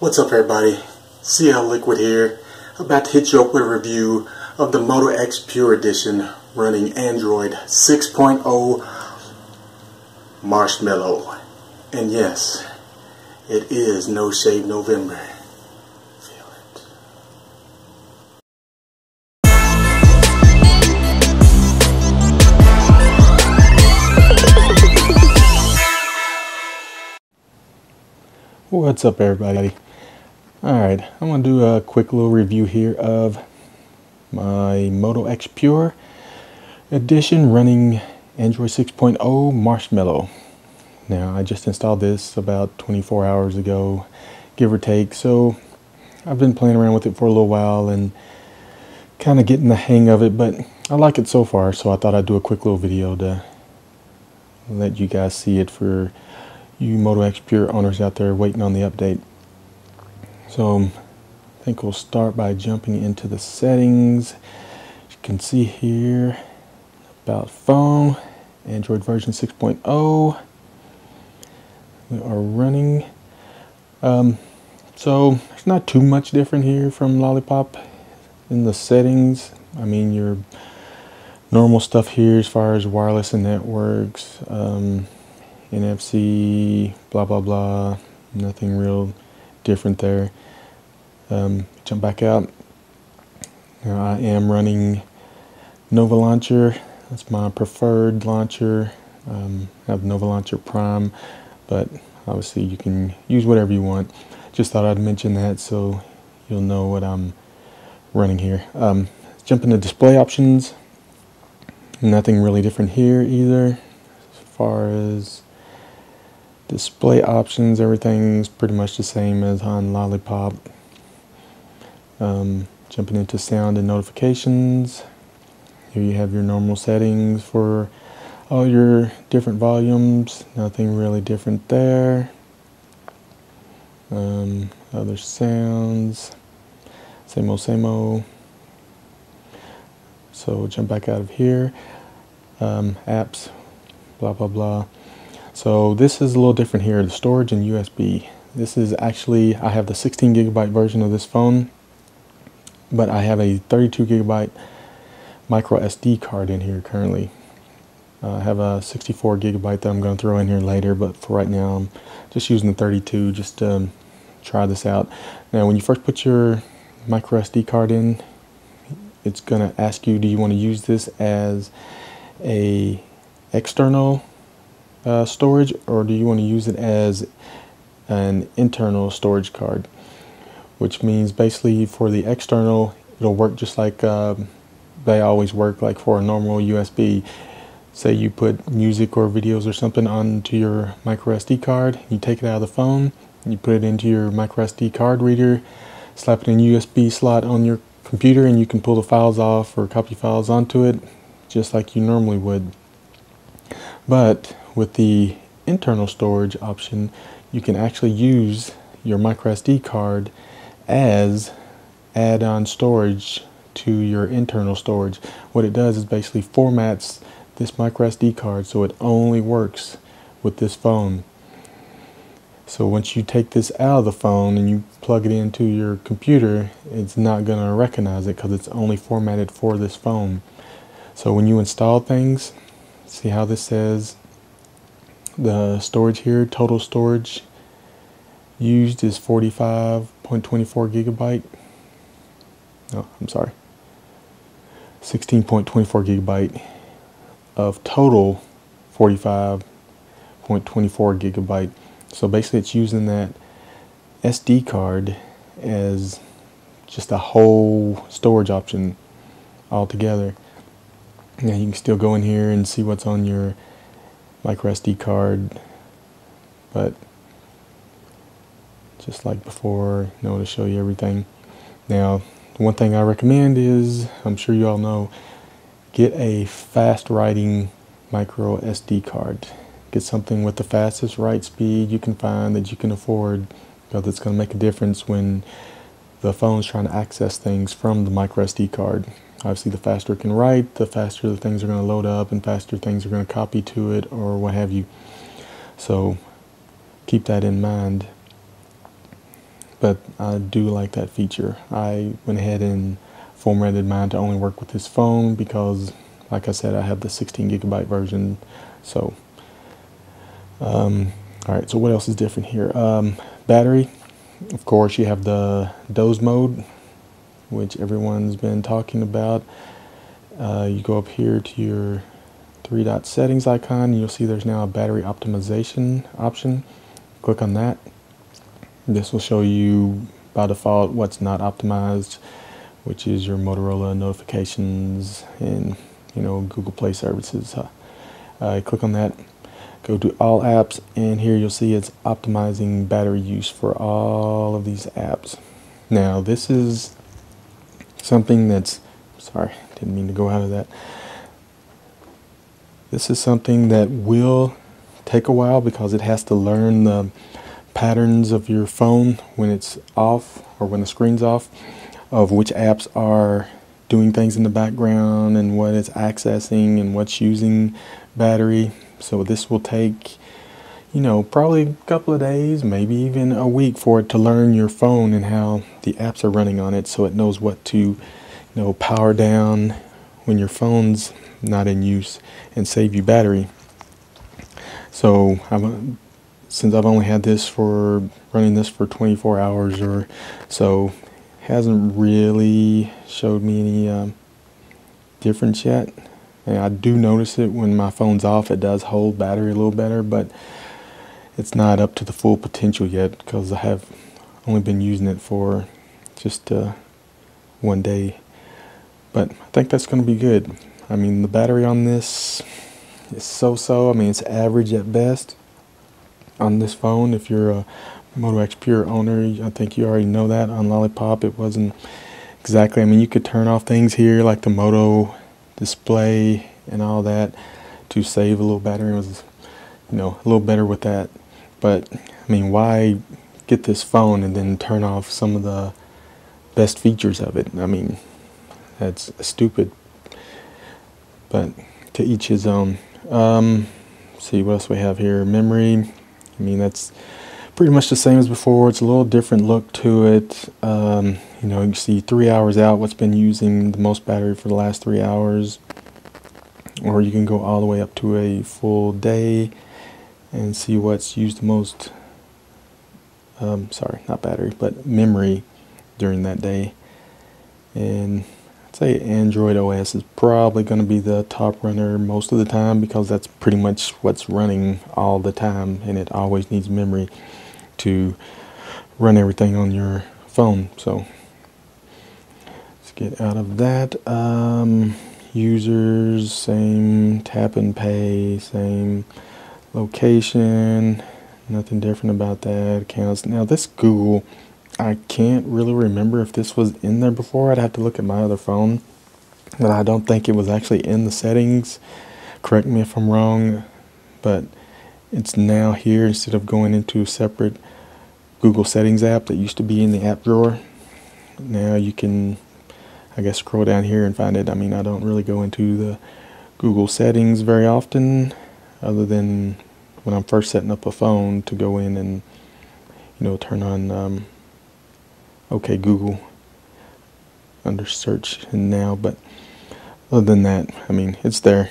What's up everybody? CL Liquid here. About to hit you up with a review of the Moto X Pure Edition running Android 6.0 Marshmallow. And yes, it is No Shave November. What's up everybody? Alright, I'm going to do a quick little review here of my Moto X Pure edition running Android 6.0 Marshmallow. Now, I just installed this about 24 hours ago, give or take, so I've been playing around with it for a little while and kind of getting the hang of it, but I like it so far, so I thought I'd do a quick little video to let you guys see it for you Moto X Pure owners out there waiting on the update. So um, I think we'll start by jumping into the settings. you can see here about phone, Android version 6.0. We are running. Um, so it's not too much different here from Lollipop in the settings. I mean your normal stuff here as far as wireless and networks, um, NFC, blah blah blah. Nothing real different there. Um, jump back out. Now I am running Nova Launcher. That's my preferred launcher. Um, I have Nova Launcher Prime, but obviously you can use whatever you want. Just thought I'd mention that so you'll know what I'm running here. Um, jump into display options. Nothing really different here either as far as display options everything's pretty much the same as on lollipop. Um, jumping into sound and notifications. Here you have your normal settings for all your different volumes. Nothing really different there. Um, other sounds. Same old same old. So jump back out of here. Um, apps blah blah blah so this is a little different here, the storage and USB. This is actually, I have the 16 gigabyte version of this phone, but I have a 32 gigabyte micro SD card in here currently. Uh, I have a 64 gigabyte that I'm going to throw in here later, but for right now I'm just using the 32 just to um, try this out. Now when you first put your micro SD card in, it's going to ask you, do you want to use this as a external uh, storage or do you want to use it as an internal storage card? Which means basically for the external it'll work just like uh, they always work like for a normal USB say you put music or videos or something onto your micro SD card you take it out of the phone you put it into your micro SD card reader slap it in USB slot on your computer and you can pull the files off or copy files onto it just like you normally would. But with the internal storage option, you can actually use your microSD card as add-on storage to your internal storage. What it does is basically formats this microSD card so it only works with this phone. So once you take this out of the phone and you plug it into your computer, it's not going to recognize it because it's only formatted for this phone. So when you install things, see how this says the storage here, total storage used is 45.24 gigabyte. No, I'm sorry. 16.24 gigabyte of total 45.24 gigabyte. So basically it's using that SD card as just a whole storage option altogether. Now you can still go in here and see what's on your micro SD card, but just like before, you know, to show you everything. Now, one thing I recommend is, I'm sure you all know, get a fast writing micro SD card. Get something with the fastest write speed you can find that you can afford because it's going to make a difference when the phone's trying to access things from the micro SD card. Obviously, the faster it can write, the faster the things are going to load up and faster things are going to copy to it or what have you. So keep that in mind. but I do like that feature. I went ahead and formatted mine to only work with this phone because, like I said, I have the 16 gigabyte version. So, um, all right. So what else is different here? Um, battery. Of course, you have the doze mode, which everyone's been talking about. Uh, you go up here to your three dot settings icon. You'll see there's now a battery optimization option. Click on that. This will show you by default what's not optimized, which is your Motorola notifications and you know Google Play services. Uh, click on that. Go to all apps and here you'll see it's optimizing battery use for all of these apps. Now this is something that's sorry didn't mean to go out of that this is something that will take a while because it has to learn the patterns of your phone when it's off or when the screen's off of which apps are doing things in the background and what it's accessing and what's using battery. So this will take, you know, probably a couple of days, maybe even a week for it to learn your phone and how the apps are running on it so it knows what to, you know, power down when your phone's not in use and save you battery. So I've, since I've only had this for running this for 24 hours or so, hasn't really showed me any um, difference yet. And I do notice it when my phone's off. It does hold battery a little better, but it's not up to the full potential yet because I have only been using it for just uh, one day. But I think that's going to be good. I mean, the battery on this is so-so. I mean, it's average at best on this phone. If you're a Moto X Pure owner, I think you already know that. On Lollipop, it wasn't exactly. I mean, you could turn off things here like the Moto display and all that to save a little battery. It was, you know, a little better with that. But, I mean, why get this phone and then turn off some of the best features of it? I mean, that's stupid but to each his own. Um, see what else we have here. Memory. I mean, that's pretty much the same as before. It's a little different look to it. Um, you know, you see three hours out what's been using the most battery for the last three hours. Or you can go all the way up to a full day and see what's used the most. Um, sorry, not battery, but memory during that day. And I'd say Android OS is probably going to be the top runner most of the time because that's pretty much what's running all the time and it always needs memory to run everything on your phone. So let's get out of that. Um, users, same tap and pay, same location, nothing different about that. Accounts. Now this Google I can't really remember if this was in there before. I'd have to look at my other phone. But I don't think it was actually in the settings. Correct me if I'm wrong. But it's now here instead of going into a separate Google Settings app that used to be in the app drawer. Now you can, I guess, scroll down here and find it. I mean, I don't really go into the Google settings very often, other than when I'm first setting up a phone to go in and, you know, turn on um, OK Google under search and now, but other than that, I mean, it's there.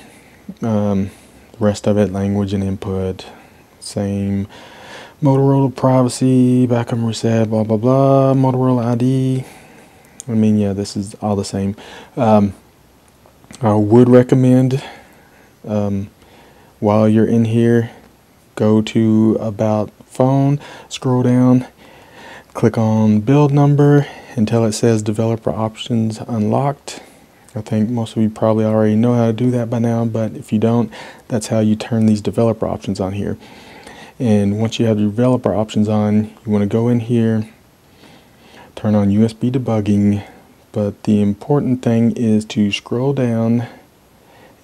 Um, rest of it, language and input, same. Motorola privacy, backup reset, blah blah blah. Motorola ID. I mean, yeah, this is all the same. Um, I would recommend um, while you're in here, go to about phone, scroll down, Click on build number until it says developer options unlocked. I think most of you probably already know how to do that by now, but if you don't, that's how you turn these developer options on here. And once you have your developer options on, you want to go in here, turn on USB debugging, but the important thing is to scroll down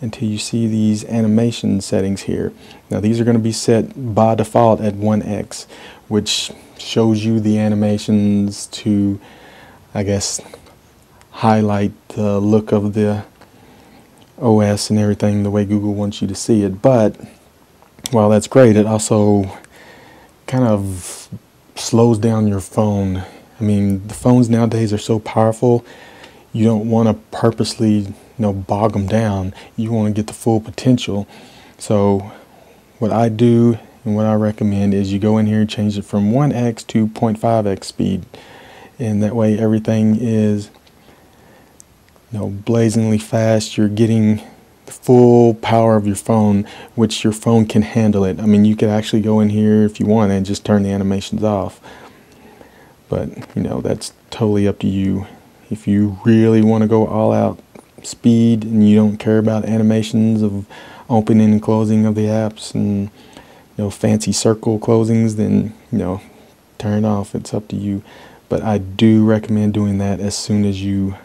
until you see these animation settings here. Now these are going to be set by default at 1x, which shows you the animations to, I guess, highlight the look of the OS and everything the way Google wants you to see it. But while that's great, it also kind of slows down your phone. I mean, the phones nowadays are so powerful. You don't want to purposely, you know, bog them down. You want to get the full potential. So, what I do and what I recommend is you go in here and change it from 1x to 0.5x speed. And that way everything is you know blazingly fast. You're getting the full power of your phone, which your phone can handle it. I mean, you could actually go in here if you want and just turn the animations off. But, you know, that's totally up to you. If you really want to go all out speed and you don't care about animations of opening and closing of the apps and you know fancy circle closings, then you know turn it off. It's up to you. But I do recommend doing that as soon as you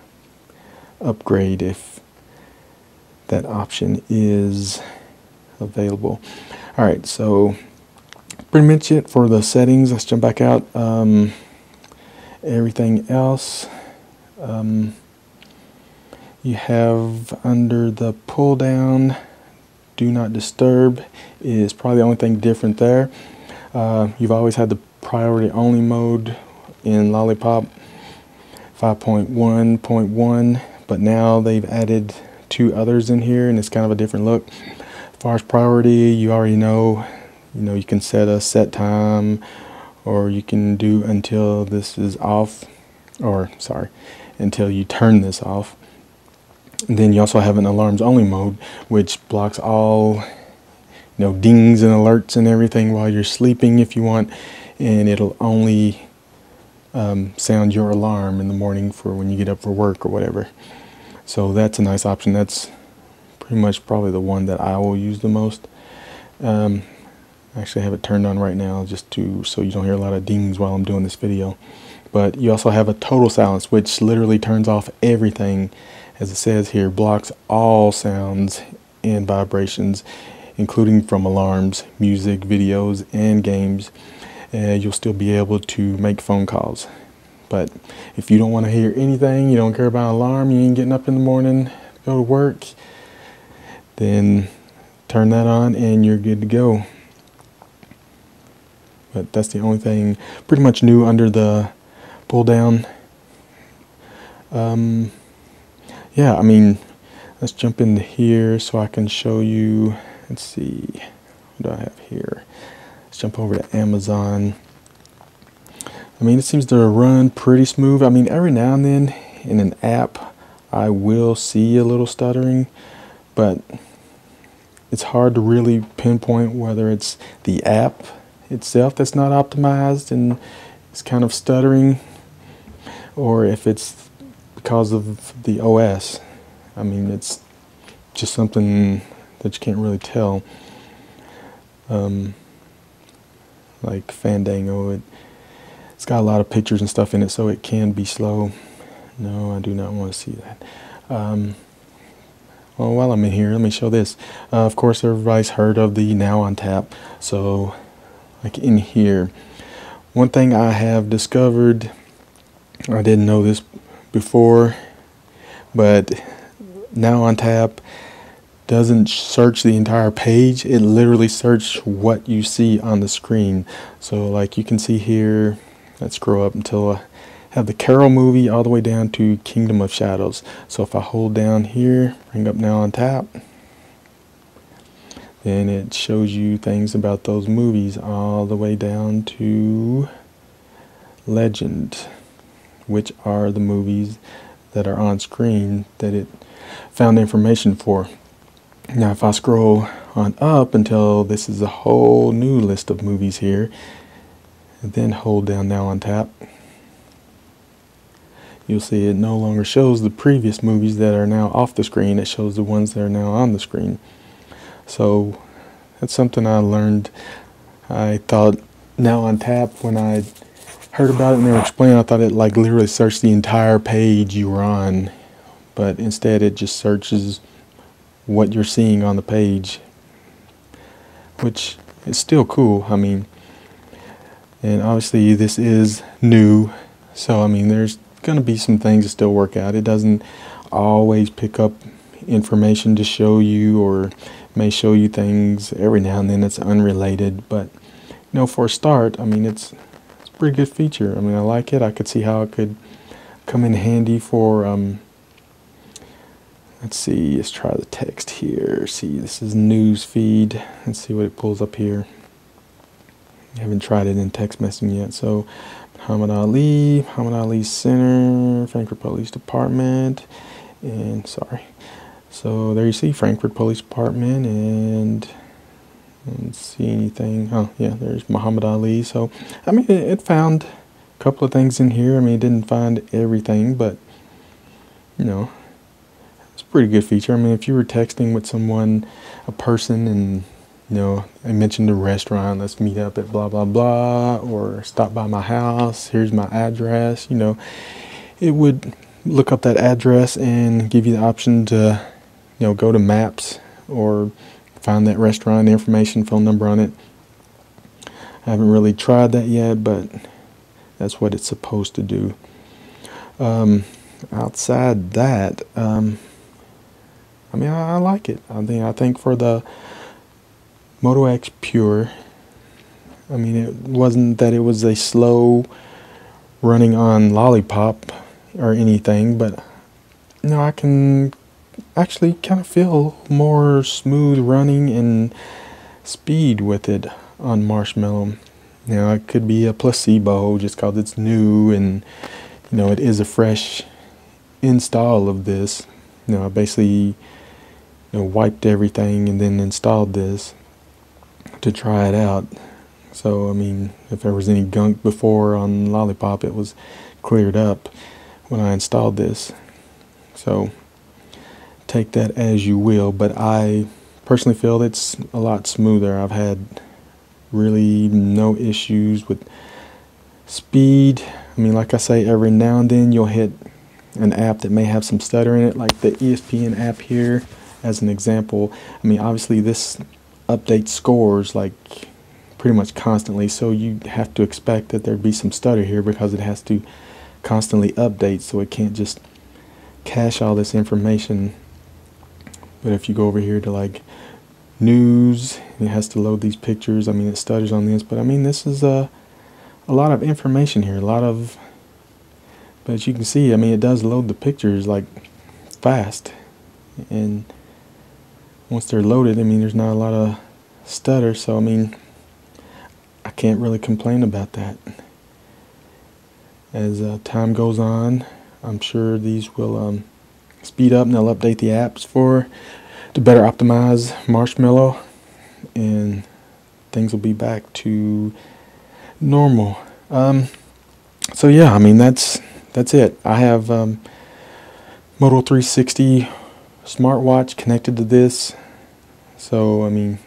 upgrade if that option is available. All right, so pretty much it for the settings. Let's jump back out. Um, everything else. Um, you have under the pull down do not disturb is probably the only thing different there. Uh, you've always had the priority only mode in Lollipop 5.1.1 but now they've added two others in here and it's kind of a different look. As far as priority you already know you know you can set a set time or you can do until this is off or sorry until you turn this off and then you also have an alarms only mode, which blocks all you know dings and alerts and everything while you're sleeping if you want, and it'll only um, sound your alarm in the morning for when you get up for work or whatever. So that's a nice option. That's pretty much probably the one that I will use the most. Um, I actually have it turned on right now just to so you don't hear a lot of dings while I'm doing this video. But you also have a total silence, which literally turns off everything as it says here, blocks all sounds and vibrations, including from alarms, music, videos, and games. And you'll still be able to make phone calls. But if you don't want to hear anything, you don't care about alarm, you ain't getting up in the morning to go to work, then turn that on and you're good to go. But that's the only thing pretty much new under the pull down. Um, yeah, I mean, let's jump into here so I can show you. Let's see, what do I have here? Let's jump over to Amazon. I mean, it seems to run pretty smooth. I mean, every now and then in an app, I will see a little stuttering, but it's hard to really pinpoint whether it's the app itself that's not optimized and it's kind of stuttering or if it's because of the OS. I mean, it's just something that you can't really tell. Um, like Fandango, it, it's got a lot of pictures and stuff in it, so it can be slow. No, I do not want to see that. Um, well, while I'm in here, let me show this. Uh, of course, everybody's heard of the Now on Tap. So, like in here, one thing I have discovered, I didn't know this before, but now on tap doesn't search the entire page. It literally searches what you see on the screen. So like you can see here, let's scroll up until I have the Carol movie all the way down to Kingdom of Shadows. So if I hold down here, bring up now on tap, then it shows you things about those movies all the way down to Legend which are the movies that are on screen that it found information for. Now if I scroll on up until this is a whole new list of movies here, then hold down now on tap, you'll see it no longer shows the previous movies that are now off the screen, it shows the ones that are now on the screen. So that's something I learned. I thought now on tap when I heard about it and they were explaining, I thought it like literally searched the entire page you were on, but instead it just searches what you're seeing on the page, which is still cool. I mean, and obviously this is new, so I mean, there's going to be some things that still work out. It doesn't always pick up information to show you or may show you things every now and then that's unrelated, but you know, for a start, I mean, it's pretty good feature. I mean, I like it. I could see how it could come in handy for, um, let's see, let's try the text here. See, this is news feed. Let's see what it pulls up here. I haven't tried it in text messaging yet. So, Muhammad Ali, Muhammad Ali Center, Frankfort Police Department, and sorry. So there you see Frankfort Police Department and see anything. Oh, yeah, there's Muhammad Ali. So, I mean, it, it found a couple of things in here. I mean, it didn't find everything, but, you know, it's a pretty good feature. I mean, if you were texting with someone, a person, and, you know, I mentioned a restaurant, let's meet up at blah, blah, blah, or stop by my house, here's my address, you know, it would look up that address and give you the option to, you know, go to maps or find that restaurant the information, phone number on it. I haven't really tried that yet, but that's what it's supposed to do. Um, outside that, um, I mean, I, I, like it. I think I think for the Moto X Pure, I mean, it wasn't that it was a slow running on lollipop or anything, but know, I can actually kind of feel more smooth running and speed with it on Marshmallow. Know, it could be a placebo just because it's new and, you know, it is a fresh install of this. You know, I basically, you know, wiped everything and then installed this to try it out. So, I mean, if there was any gunk before on Lollipop, it was cleared up when I installed this. So, take that as you will, but I personally feel it's a lot smoother. I've had really no issues with speed. I mean, like I say, every now and then you'll hit an app that may have some stutter in it, like the ESPN app here, as an example. I mean, obviously, this updates scores like pretty much constantly, so you have to expect that there'd be some stutter here because it has to constantly update, so it can't just cache all this information but if you go over here to like news, it has to load these pictures. I mean, it stutters on this, but I mean, this is a, a lot of information here. A lot of, but as you can see, I mean, it does load the pictures like fast. And once they're loaded, I mean, there's not a lot of stutter. So, I mean, I can't really complain about that. As uh, time goes on, I'm sure these will um, speed up and they'll update the apps for to better optimize Marshmallow and things will be back to normal. Um, so yeah, I mean that's that's it. I have um, Moto 360 smartwatch connected to this, so I mean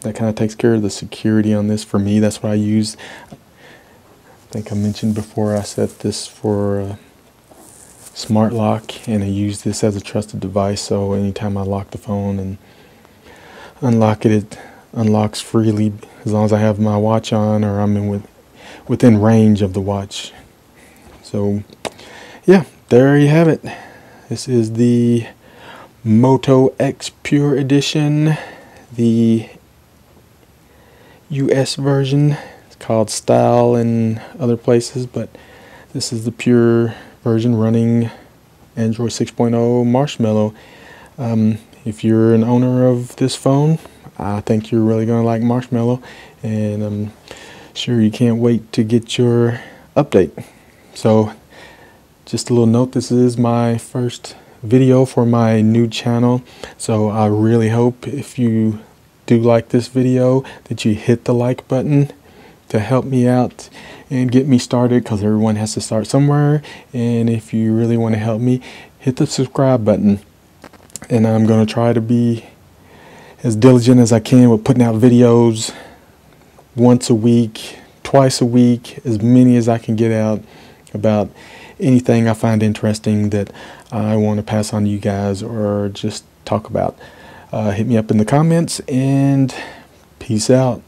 that kind of takes care of the security on this for me. That's what I use. I think I mentioned before I set this for. Uh, smart lock and I use this as a trusted device so anytime I lock the phone and unlock it it unlocks freely as long as I have my watch on or I'm in with within range of the watch. So yeah there you have it. This is the Moto X Pure Edition the US version. It's called Style in other places but this is the pure version running Android 6.0 Marshmallow. Um, if you're an owner of this phone, I think you're really going to like Marshmallow, and I'm sure you can't wait to get your update. So, just a little note this is my first video for my new channel, so I really hope if you do like this video that you hit the like button to help me out and get me started because everyone has to start somewhere. And if you really want to help me, hit the subscribe button. And I'm going to try to be as diligent as I can with putting out videos once a week, twice a week, as many as I can get out about anything I find interesting that I want to pass on to you guys or just talk about. Uh, hit me up in the comments and peace out.